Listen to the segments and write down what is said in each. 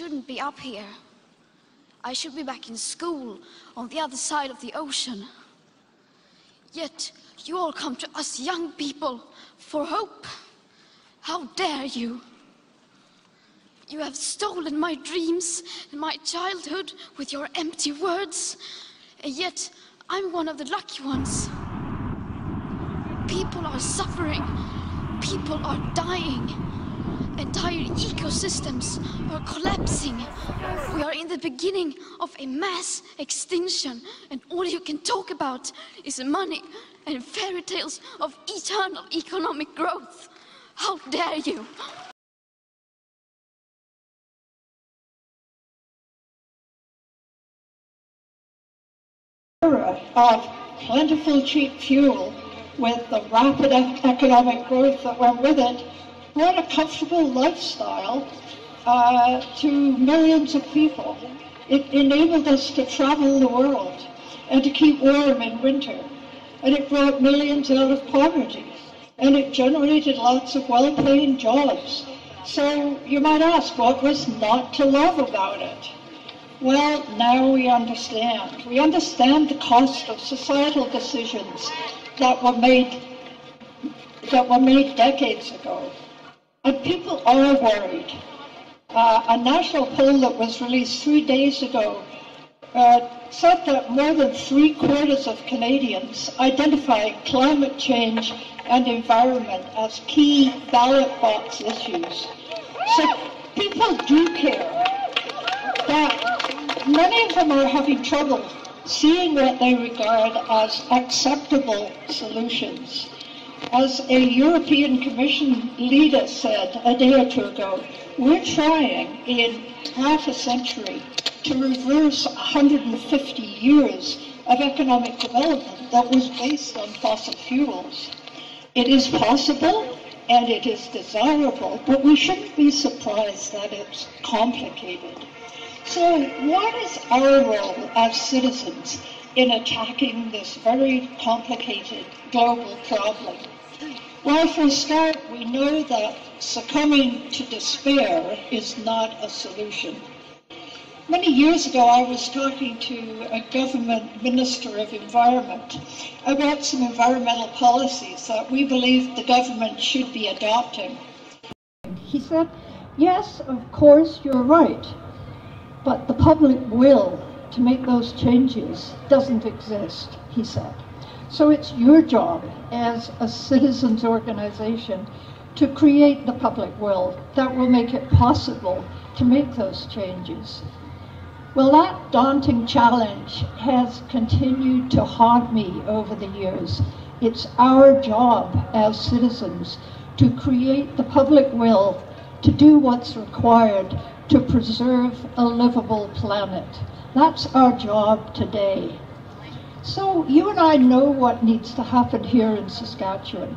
shouldn't be up here. I should be back in school on the other side of the ocean. Yet you all come to us young people for hope. How dare you? You have stolen my dreams and my childhood with your empty words, and yet I'm one of the lucky ones. People are suffering, people are dying, entire ecosystems are collapsing. We are in the beginning of a mass extinction, and all you can talk about is money and fairy tales of eternal economic growth. How dare you! of plentiful cheap fuel with the rapid economic growth that went with it brought a comfortable lifestyle uh, to millions of people. It enabled us to travel the world and to keep warm in winter. And it brought millions out of poverty. And it generated lots of well-paying jobs. So you might ask, what was not to love about it? Well, now we understand. We understand the cost of societal decisions that were made that were made decades ago. And people are worried. Uh, a national poll that was released three days ago uh, said that more than three quarters of Canadians identify climate change and environment as key ballot box issues. So people do care But many of them are having trouble seeing what they regard as acceptable solutions. As a European Commission leader said a day or two ago, we're trying in half a century to reverse 150 years of economic development that was based on fossil fuels. It is possible and it is desirable, but we shouldn't be surprised that it's complicated. So what is our role as citizens in attacking this very complicated global problem? Well, for a start, we know that succumbing to despair is not a solution. Many years ago, I was talking to a government minister of environment about some environmental policies that we believe the government should be adopting. He said, yes, of course, you're right, but the public will to make those changes doesn't exist, he said. So it's your job as a citizens organization to create the public will that will make it possible to make those changes. Well, that daunting challenge has continued to haunt me over the years. It's our job as citizens to create the public will to do what's required to preserve a livable planet. That's our job today. So you and I know what needs to happen here in Saskatchewan.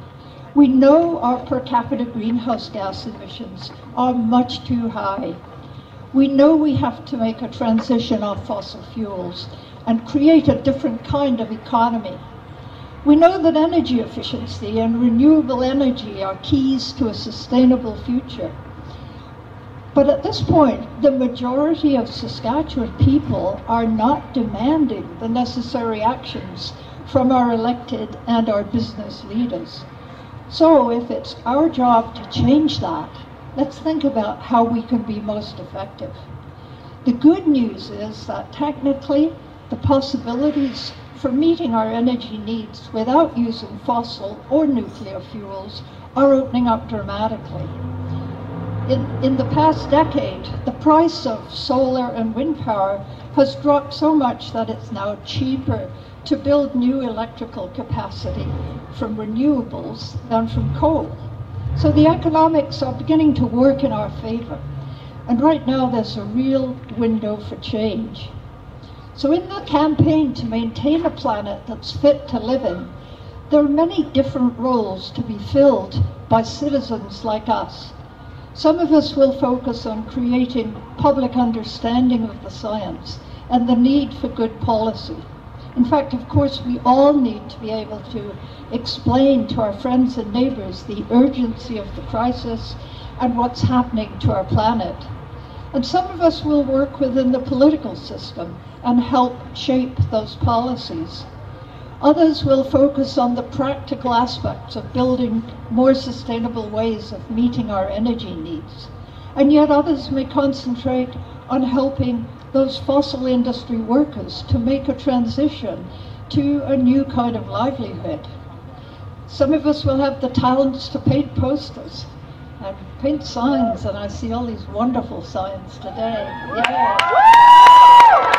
We know our per capita greenhouse gas emissions are much too high. We know we have to make a transition off fossil fuels and create a different kind of economy. We know that energy efficiency and renewable energy are keys to a sustainable future. But at this point, the majority of Saskatchewan people are not demanding the necessary actions from our elected and our business leaders. So if it's our job to change that, let's think about how we can be most effective. The good news is that technically the possibilities for meeting our energy needs without using fossil or nuclear fuels are opening up dramatically. In, in the past decade, the price of solar and wind power has dropped so much that it's now cheaper to build new electrical capacity from renewables than from coal. So the economics are beginning to work in our favor. And right now there's a real window for change. So in the campaign to maintain a planet that's fit to live in, there are many different roles to be filled by citizens like us. Some of us will focus on creating public understanding of the science and the need for good policy. In fact, of course, we all need to be able to explain to our friends and neighbors the urgency of the crisis and what's happening to our planet. And some of us will work within the political system and help shape those policies. Others will focus on the practical aspects of building more sustainable ways of meeting our energy needs. And yet others may concentrate on helping those fossil industry workers to make a transition to a new kind of livelihood. Some of us will have the talents to paint posters and paint signs, and I see all these wonderful signs today. Yeah.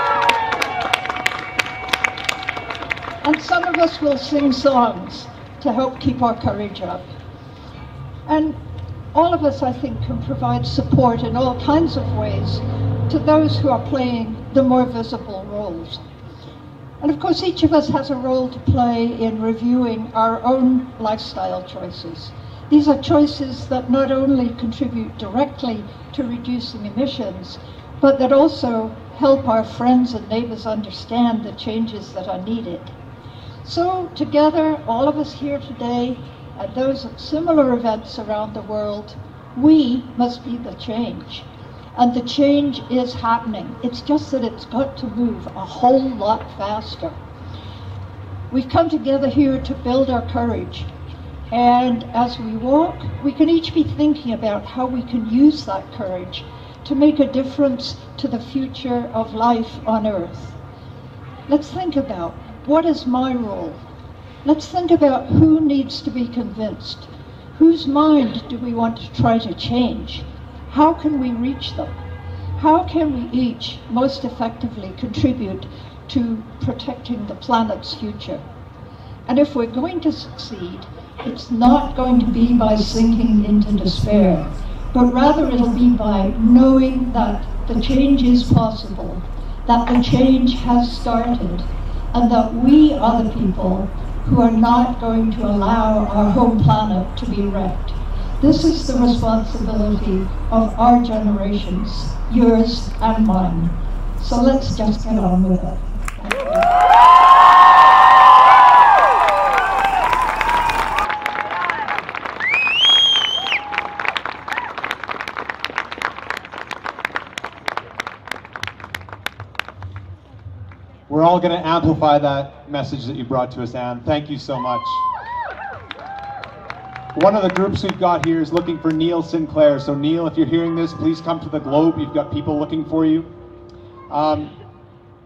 And some of us will sing songs to help keep our courage up. And all of us, I think, can provide support in all kinds of ways to those who are playing the more visible roles. And of course, each of us has a role to play in reviewing our own lifestyle choices. These are choices that not only contribute directly to reducing emissions, but that also help our friends and neighbors understand the changes that are needed. So together, all of us here today, at those similar events around the world, we must be the change. And the change is happening. It's just that it's got to move a whole lot faster. We've come together here to build our courage. And as we walk, we can each be thinking about how we can use that courage to make a difference to the future of life on Earth. Let's think about what is my role? Let's think about who needs to be convinced. Whose mind do we want to try to change? How can we reach them? How can we each most effectively contribute to protecting the planet's future? And if we're going to succeed, it's not going to be by sinking into despair, but rather it'll be by knowing that the change is possible, that the change has started, and that we are the people who are not going to allow our home planet to be wrecked. This is the responsibility of our generations, yours and mine. So let's just get on with it. We're all going to amplify that message that you brought to us, Anne. Thank you so much. One of the groups we've got here is looking for Neil Sinclair. So, Neil, if you're hearing this, please come to the Globe. You've got people looking for you. Um,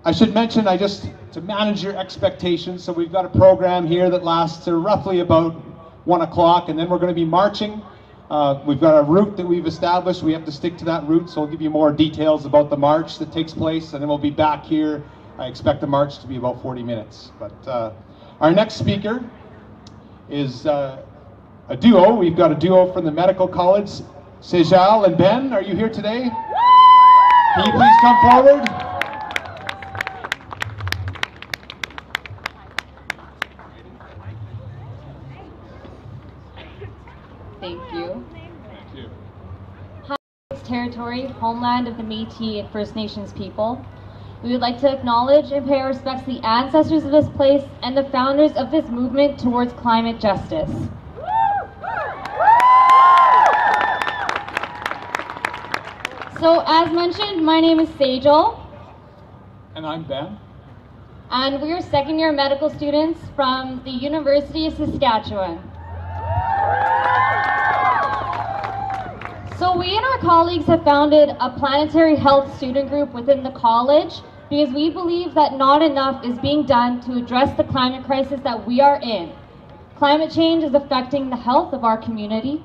I should mention, I just to manage your expectations. So, we've got a program here that lasts to roughly about one o'clock, and then we're going to be marching. Uh, we've got a route that we've established. We have to stick to that route, so I'll give you more details about the march that takes place, and then we'll be back here I expect the march to be about 40 minutes. But uh, our next speaker is uh, a duo. We've got a duo from the medical college. Sejal and Ben, are you here today? Can you please come forward? Thank you. Thank you. Territory, homeland of the Métis and First Nations people. We would like to acknowledge and pay our respects to the ancestors of this place and the founders of this movement towards climate justice. So, as mentioned, my name is Sejal, And I'm Ben. and we are second year medical students from the University of Saskatchewan. So we and our colleagues have founded a planetary health student group within the college because we believe that not enough is being done to address the climate crisis that we are in. Climate change is affecting the health of our community.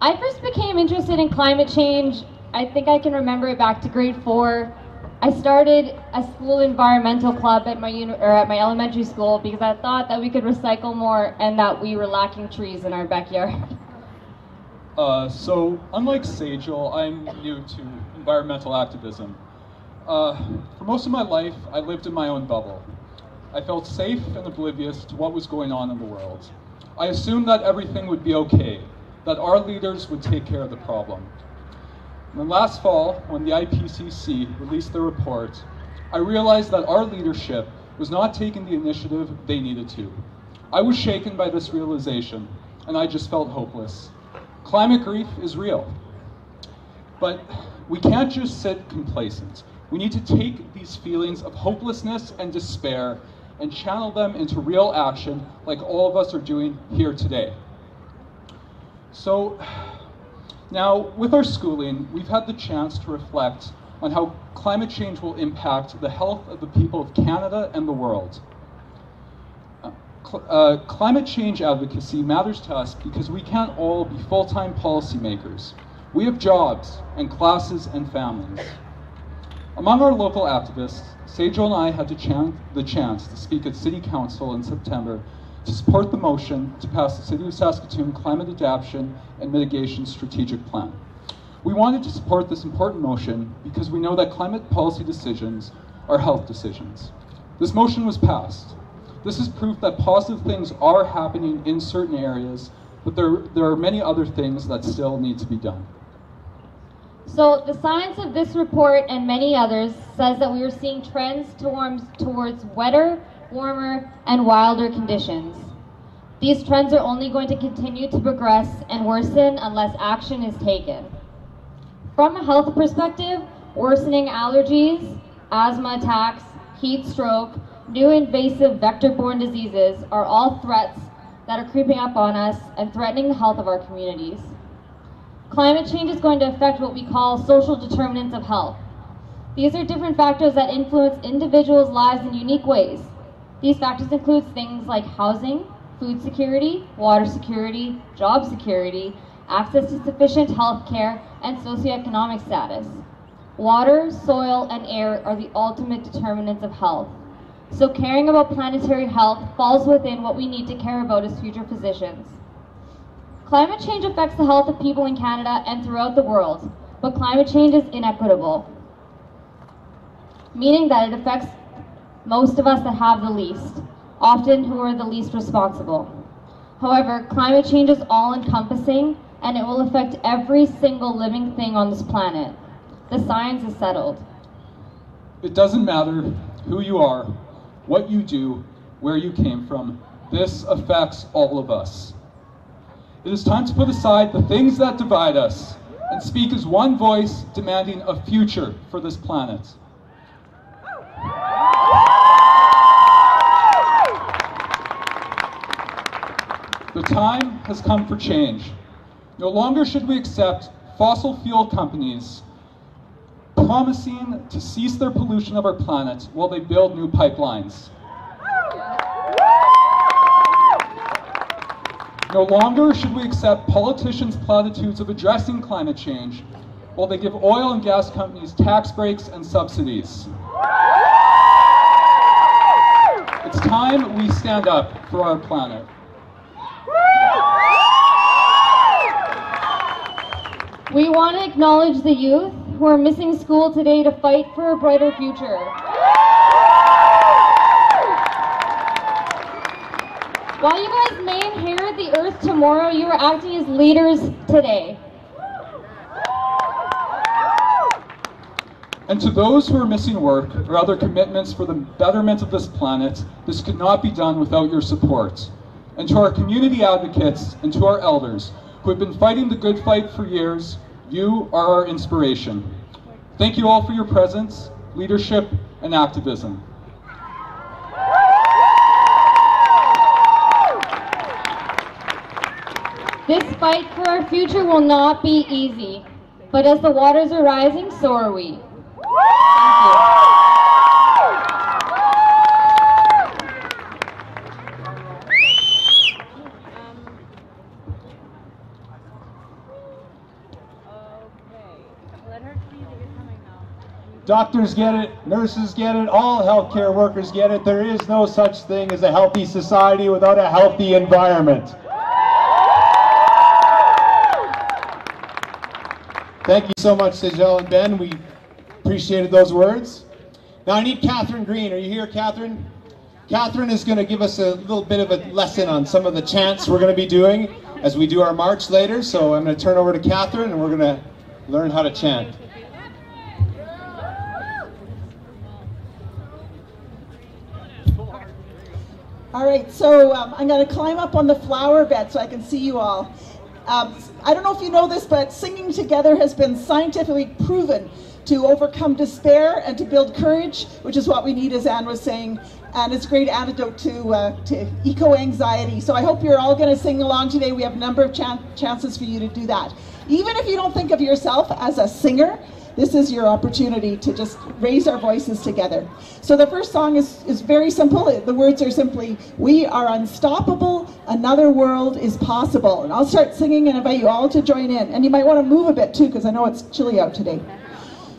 I first became interested in climate change, I think I can remember it back to grade four. I started a school environmental club at my at my elementary school because I thought that we could recycle more and that we were lacking trees in our backyard. Uh, so, unlike Sejal, I'm new to environmental activism. Uh, for most of my life, I lived in my own bubble. I felt safe and oblivious to what was going on in the world. I assumed that everything would be okay, that our leaders would take care of the problem. And then last fall, when the IPCC released their report, I realized that our leadership was not taking the initiative they needed to. I was shaken by this realization, and I just felt hopeless. Climate grief is real. But we can't just sit complacent. We need to take these feelings of hopelessness and despair and channel them into real action like all of us are doing here today. So now with our schooling, we've had the chance to reflect on how climate change will impact the health of the people of Canada and the world. Cl- uh, climate change advocacy matters to us because we can't all be full-time policymakers. We have jobs and classes and families. Among our local activists, Sejal and I had the chance to speak at City Council in September to support the motion to pass the City of Saskatoon Climate Adaptation and Mitigation Strategic Plan. We wanted to support this important motion because we know that climate policy decisions are health decisions. This motion was passed. This is proof that positive things are happening in certain areas, but there, there are many other things that still need to be done. So the science of this report and many others says that we are seeing trends towards, towards wetter, warmer, and wilder conditions. These trends are only going to continue to progress and worsen unless action is taken. From a health perspective, worsening allergies, asthma attacks, heat stroke, new invasive vector-borne diseases are all threats that are creeping up on us and threatening the health of our communities. Climate change is going to affect what we call social determinants of health. These are different factors that influence individuals' lives in unique ways. These factors include things like housing, food security, water security, job security, access to sufficient health care, and socioeconomic status. Water, soil, and air are the ultimate determinants of health. So caring about planetary health falls within what we need to care about as future physicians. Climate change affects the health of people in Canada and throughout the world, but climate change is inequitable, meaning that it affects most of us that have the least, often who are the least responsible. However, climate change is all encompassing and it will affect every single living thing on this planet. The science is settled. It doesn't matter who you are, what you do, where you came from. This affects all of us. It is time to put aside the things that divide us and speak as one voice demanding a future for this planet. The time has come for change. No longer should we accept fossil fuel companies promising to cease their pollution of our planet while they build new pipelines. No longer should we accept politicians' platitudes of addressing climate change while they give oil and gas companies tax breaks and subsidies. It's time we stand up for our planet. We want to acknowledge the youth who are missing school today to fight for a brighter future. While you guys may inherit the earth tomorrow, you are acting as leaders today. And to those who are missing work or other commitments for the betterment of this planet, this could not be done without your support. And to our community advocates and to our elders who have been fighting the good fight for years, you are our inspiration. Thank you all for your presence, leadership, and activism. This fight for our future will not be easy, but as the waters are rising, so are we. Thank you. Doctors get it, nurses get it, all healthcare workers get it. There is no such thing as a healthy society without a healthy environment. Thank you so much, Sejal and Ben. We appreciated those words. Now I need Catherine Green. Are you here, Catherine? Catherine is going to give us a little bit of a lesson on some of the chants we're going to be doing as we do our march later. So I'm going to turn over to Catherine and we're going to learn how to chant. Right, so um, I'm going to climb up on the flower bed so I can see you all. Um, I don't know if you know this, but singing together has been scientifically proven to overcome despair and to build courage, which is what we need, as Anne was saying. And it's a great antidote to, uh, to eco-anxiety. So I hope you're all going to sing along today. We have a number of chan chances for you to do that. Even if you don't think of yourself as a singer, this is your opportunity to just raise our voices together. So the first song is, is very simple. The words are simply, we are unstoppable, another world is possible. And I'll start singing and invite you all to join in. And you might want to move a bit too, because I know it's chilly out today.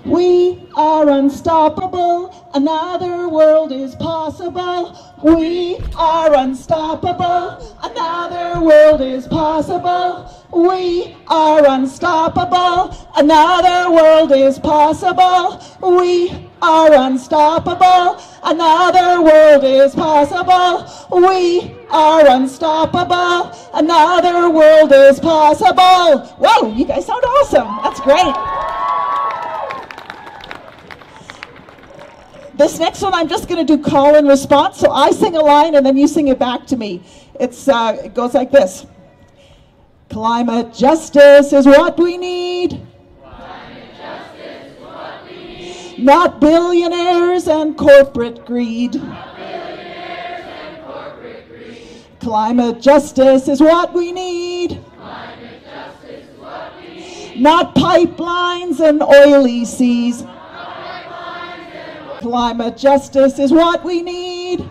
We are unstoppable, another world is possible. We are unstoppable, another world is possible. We are unstoppable, another world is possible. We are unstoppable, another world is possible. We are unstoppable, another world is possible. Whoa, you guys sound awesome. That's great. This next one, I'm just going to do call and response. So I sing a line and then you sing it back to me. It's, uh, it goes like this. Climate justice is what we need. Not billionaires and corporate greed. and corporate greed. Climate justice is what we need. Climate justice is what we need. Not pipelines and oily seas. Climate justice is what we need.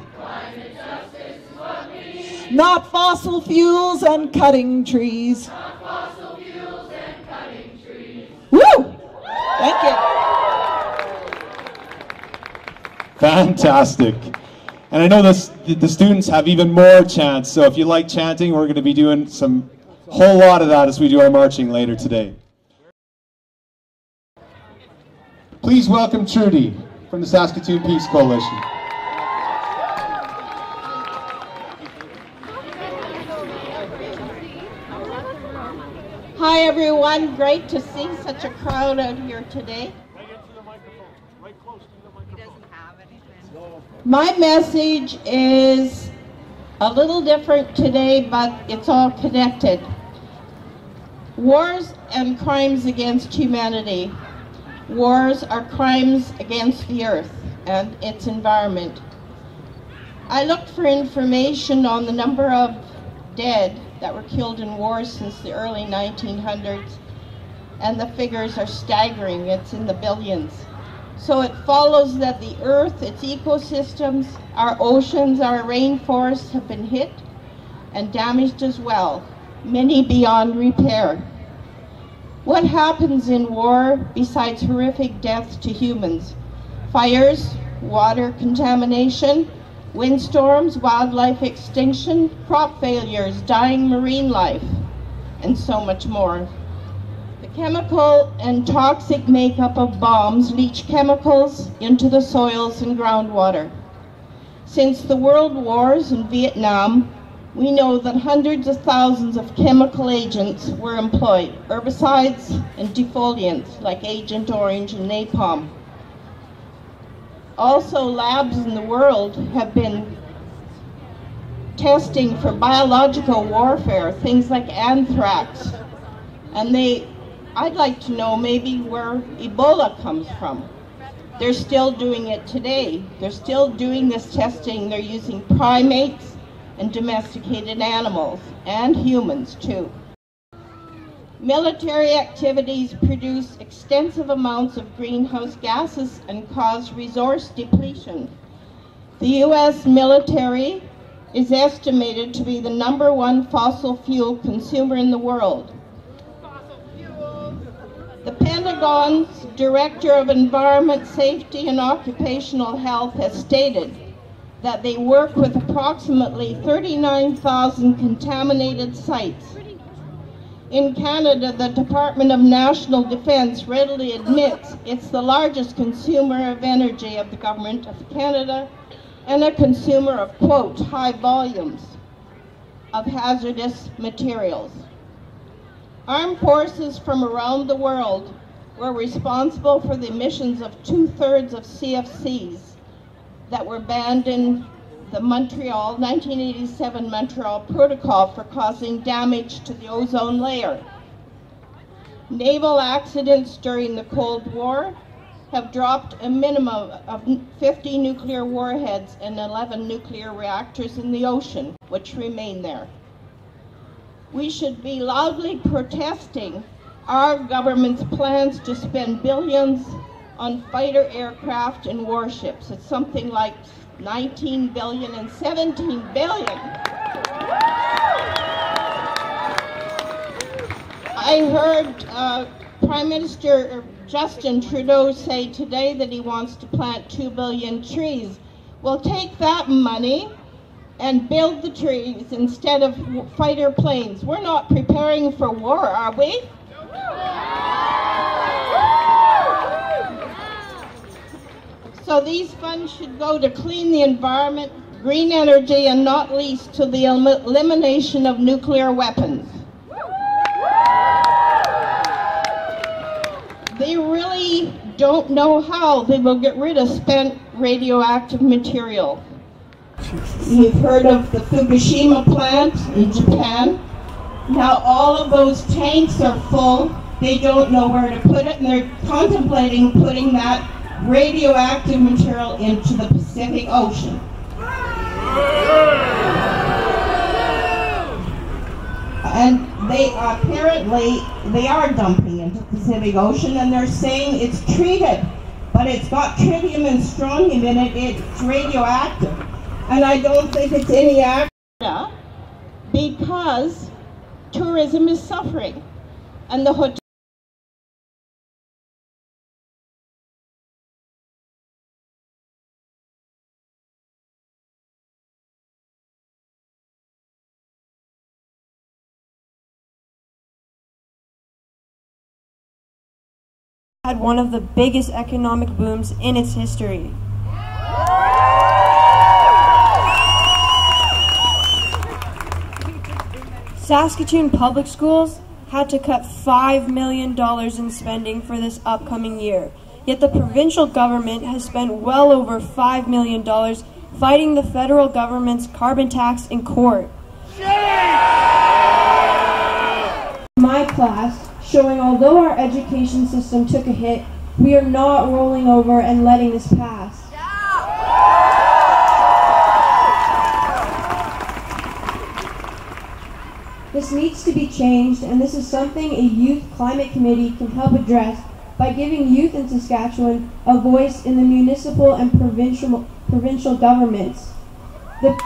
Not fossil fuels and cutting trees. Not fossil fuels and cutting trees. Woo! Thank you. Fantastic. And I know this, the students have even more chants, so if you like chanting, we're going to be doing some whole lot of that as we do our marching later today. Please welcome Trudy from the Saskatoon Peace Coalition. Hi everyone, great to see such a crowd out here today. My message is a little different today, but it's all connected. Wars and crimes against humanity. Wars are crimes against the earth and its environment. I looked for information on the number of dead that were killed in wars since the early 1900s, and the figures are staggering. It's in the billions. So it follows that the earth, its ecosystems, our oceans, our rainforests have been hit and damaged as well, many beyond repair. What happens in war besides horrific death to humans? Fires, water contamination, windstorms, wildlife extinction, crop failures, dying marine life, and so much more. The chemical and toxic makeup of bombs leach chemicals into the soils and groundwater. Since the world wars in Vietnam, we know that hundreds of thousands of chemical agents were employed, herbicides and defoliants like Agent Orange and napalm. Also, labs in the world have been testing for biological warfare, things like anthrax. And they, I'd like to know maybe where Ebola comes from. They're still doing it today. They're still doing this testing. They're using primates and domesticated animals, and humans too. Military activities produce extensive amounts of greenhouse gases and cause resource depletion. The U.S. military is estimated to be the number one fossil fuel consumer in the world. The Pentagon's Director of Environment Safety and Occupational Health has stated that they work with approximately 39,000 contaminated sites. In Canada, the Department of National Defence readily admits it's the largest consumer of energy of the Government of Canada and a consumer of, quote, high volumes of hazardous materials. Armed forces from around the world were responsible for the emissions of two-thirds of CFCs that were banned in the Montreal 1987 Montreal Protocol for causing damage to the ozone layer. Naval accidents during the Cold War have dropped a minimum of 50 nuclear warheads and 11 nuclear reactors in the ocean, which remain there. We should be loudly protesting our government's plans to spend billions on fighter aircraft and warships. It's something like 19 billion and 17 billion. I heard uh, Prime Minister Justin Trudeau say today that he wants to plant 2 billion trees. Well, take that money and build the trees instead of fighter planes. We're not preparing for war, are we? So these funds should go to clean the environment, green energy, and not least to the elimination of nuclear weapons. They really don't know how they will get rid of spent radioactive material. You've heard of the Fukushima plant in Japan. Now all of those tanks are full. They don't know where to put it, and they're contemplating putting that radioactive material into the Pacific Ocean. And they apparently, they are dumping into the Pacific Ocean and they're saying it's treated, but it's got tritium and strontium in it, it's radioactive. And I don't think it's any active because tourism is suffering. And the hotel had one of the biggest economic booms in its history. Saskatoon Public Schools had to cut $5 million in spending for this upcoming year. Yet the provincial government has spent well over $5 million fighting the federal government's carbon tax in court. My showing although our education system took a hit, we are not rolling over and letting this pass. This needs to be changed, and this is something a youth climate committee can help address by giving youth in Saskatchewan a voice in the municipal and provincial, provincial governments. The,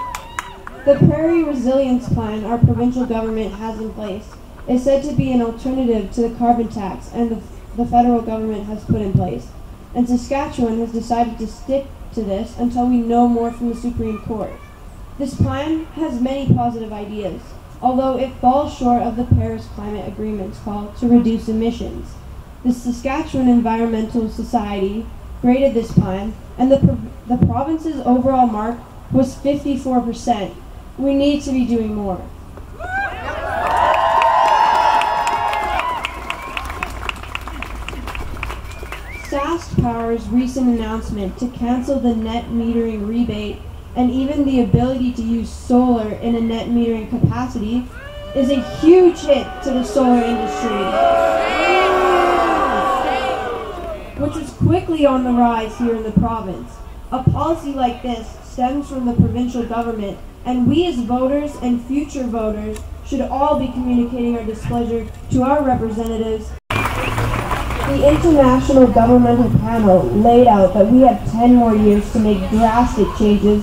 the Prairie Resilience Plan our provincial government has in place is said to be an alternative to the carbon tax and the, the federal government has put in place. And Saskatchewan has decided to stick to this until we know more from the Supreme Court. This plan has many positive ideas, although it falls short of the Paris Climate Agreement's call to reduce emissions. The Saskatchewan Environmental Society graded this plan, and the, the province's overall mark was 54%. We need to be doing more. SaskPower's recent announcement to cancel the net metering rebate and even the ability to use solar in a net metering capacity is a huge hit to the solar industry, which is quickly on the rise here in the province. A policy like this stems from the provincial government, and we as voters and future voters should all be communicating our displeasure to our representatives. The International Governmental Panel laid out that we have 10 more years to make drastic changes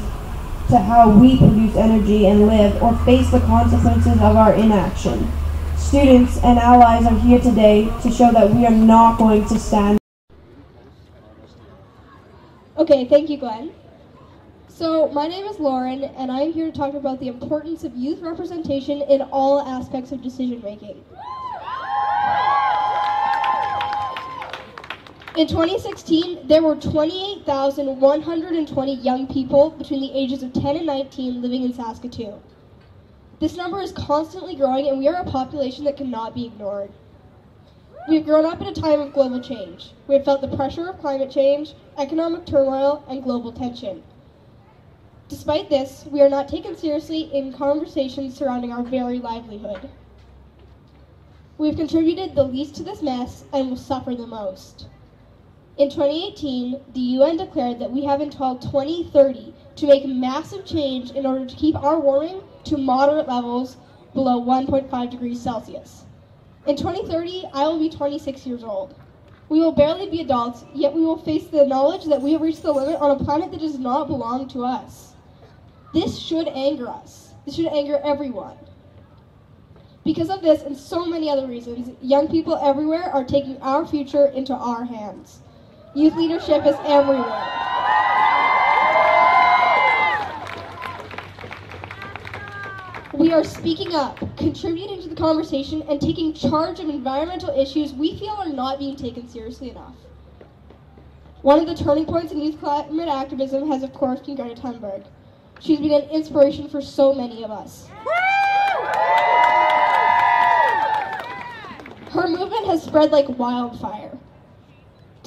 to how we produce energy and live or face the consequences of our inaction. Students and allies are here today to show that we are not going to stand. Okay, thank you, Glenn. So, my name is Lauren, and I'm here to talk about the importance of youth representation in all aspects of decision making. In 2016, there were 28,120 young people between the ages of 10 and 19 living in Saskatoon. This number is constantly growing, and we are a population that cannot be ignored. We've grown up in a time of global change. We have felt the pressure of climate change, economic turmoil, and global tension. Despite this, we are not taken seriously in conversations surrounding our very livelihood. We've contributed the least to this mess and will suffer the most. In 2018, the UN declared that we have until 2030 to make massive change in order to keep our warming to moderate levels below 1.5 degrees Celsius. In 2030, I will be 26 years old. We will barely be adults, yet we will face the knowledge that we have reached the limit on a planet that does not belong to us. This should anger us. This should anger everyone. Because of this and so many other reasons, young people everywhere are taking our future into our hands. Youth leadership is everywhere. We are speaking up, contributing to the conversation, and taking charge of environmental issues we feel are not being taken seriously enough. One of the turning points in youth climate activism has, of course, been Greta Thunberg. She's been an inspiration for so many of us. Her movement has spread like wildfire.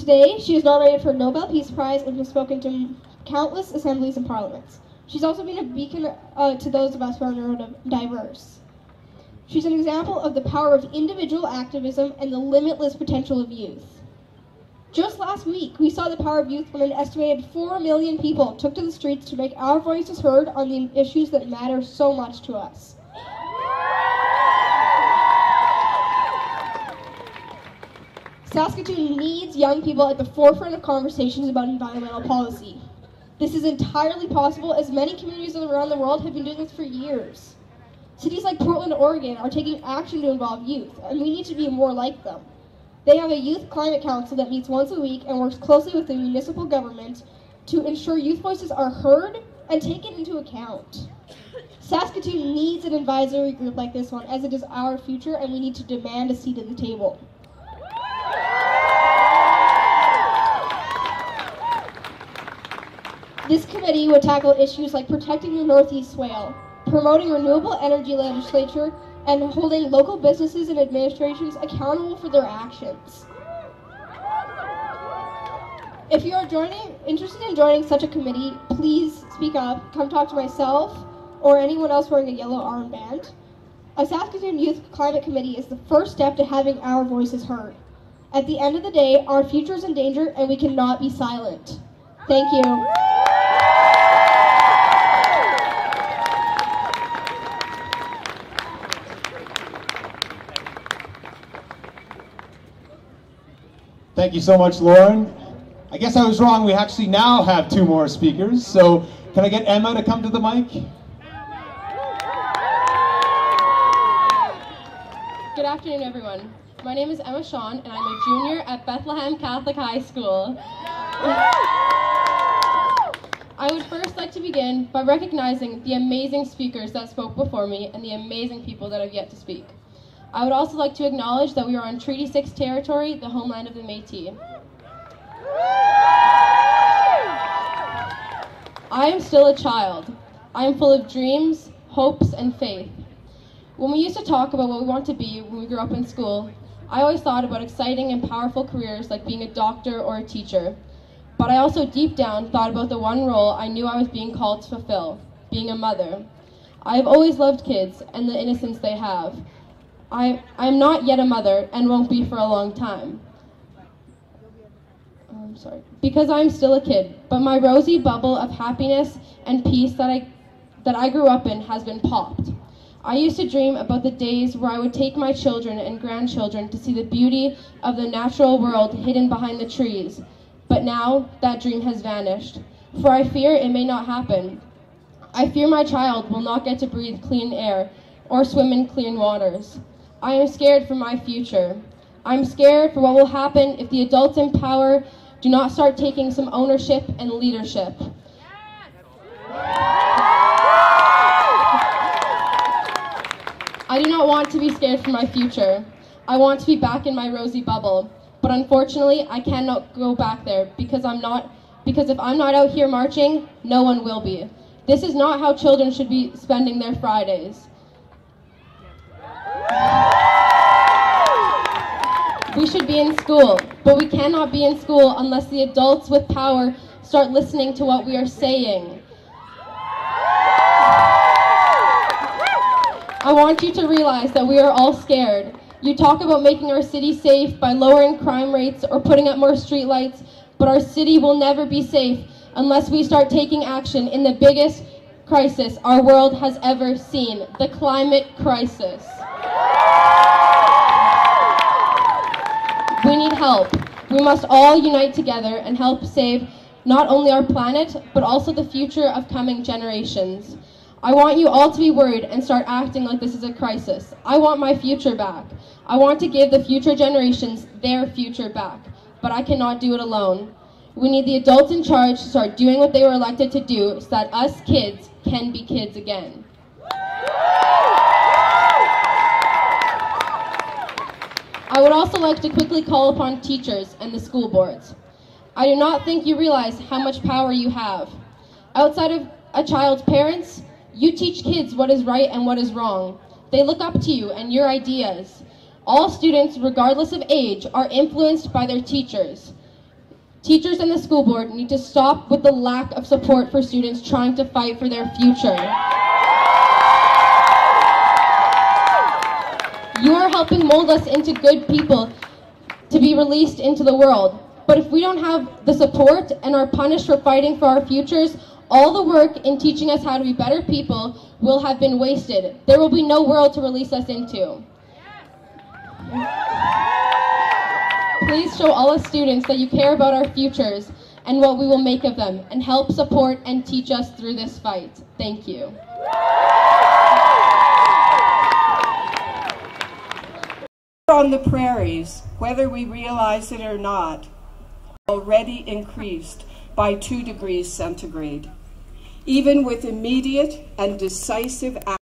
Today, she is nominated for a Nobel Peace Prize and has spoken to countless assemblies and parliaments. She's also been a beacon uh, to those of us who are neurodiverse. She's an example of the power of individual activism and the limitless potential of youth. Just last week, we saw the power of youth when an estimated 4 million people took to the streets to make our voices heard on the issues that matter so much to us. Saskatoon needs young people at the forefront of conversations about environmental policy. This is entirely possible as many communities around the world have been doing this for years. Cities like Portland, Oregon are taking action to involve youth, and we need to be more like them. They have a youth climate council that meets once a week and works closely with the municipal government to ensure youth voices are heard and taken into account. Saskatoon needs an advisory group like this one as it is our future and we need to demand a seat at the table. This committee would tackle issues like protecting the Northeast Swale, promoting renewable energy legislature, and holding local businesses and administrations accountable for their actions. If you are joining, interested in joining such a committee, please speak up. Come talk to myself or anyone else wearing a yellow armband. A Saskatoon Youth Climate Committee is the first step to having our voices heard. At the end of the day, our future is in danger and we cannot be silent. Thank you. Thank you so much, Lauren. I guess I was wrong. We actually now have two more speakers. So can I get Emma to come to the mic? Good afternoon, everyone. My name is Emma Shawn, and I'm a junior at Bethlehem Catholic High School. I would first like to begin by recognizing the amazing speakers that spoke before me and the amazing people that have yet to speak. I would also like to acknowledge that we are on Treaty 6 territory, the homeland of the Métis. I am still a child. I am full of dreams, hopes, and faith. When we used to talk about what we want to be when we grew up in school, I always thought about exciting and powerful careers like being a doctor or a teacher. But I also deep down thought about the one role I knew I was being called to fulfill, being a mother. I have always loved kids and the innocence they have, I, I'm not yet a mother and won't be for a long time. I'm sorry. Because I'm still a kid, but my rosy bubble of happiness and peace that I, that I grew up in has been popped. I used to dream about the days where I would take my children and grandchildren to see the beauty of the natural world hidden behind the trees. But now that dream has vanished, for I fear it may not happen. I fear my child will not get to breathe clean air or swim in clean waters. I am scared for my future. I'm scared for what will happen if the adults in power do not start taking some ownership and leadership. I do not want to be scared for my future. I want to be back in my rosy bubble. But unfortunately, I cannot go back there because I'm not because if I'm not out here marching, no one will be. This is not how children should be spending their Fridays. We should be in school, but we cannot be in school unless the adults with power start listening to what we are saying. I want you to realize that we are all scared. You talk about making our city safe by lowering crime rates or putting up more streetlights, but our city will never be safe unless we start taking action in the biggest crisis our world has ever seen, the climate crisis. We need help. We must all unite together and help save not only our planet, but also the future of coming generations. I want you all to be worried and start acting like this is a crisis. I want my future back. I want to give the future generations their future back, but I cannot do it alone. We need the adults in charge to start doing what they were elected to do so that us kids can be kids again. I would also like to quickly call upon teachers and the school boards. I do not think you realize how much power you have. Outside of a child's parents, you teach kids what is right and what is wrong. They look up to you and your ideas. All students, regardless of age, are influenced by their teachers. Teachers and the school board need to stop with the lack of support for students trying to fight for their future. You are helping mold us into good people to be released into the world. But if we don't have the support and are punished for fighting for our futures, all the work in teaching us how to be better people will have been wasted. There will be no world to release us into. Please show all us students that you care about our futures and what we will make of them, and help support and teach us through this fight. Thank you. On the prairies, whether we realize it or not, already increased by two degrees centigrade. Even with immediate and decisive action,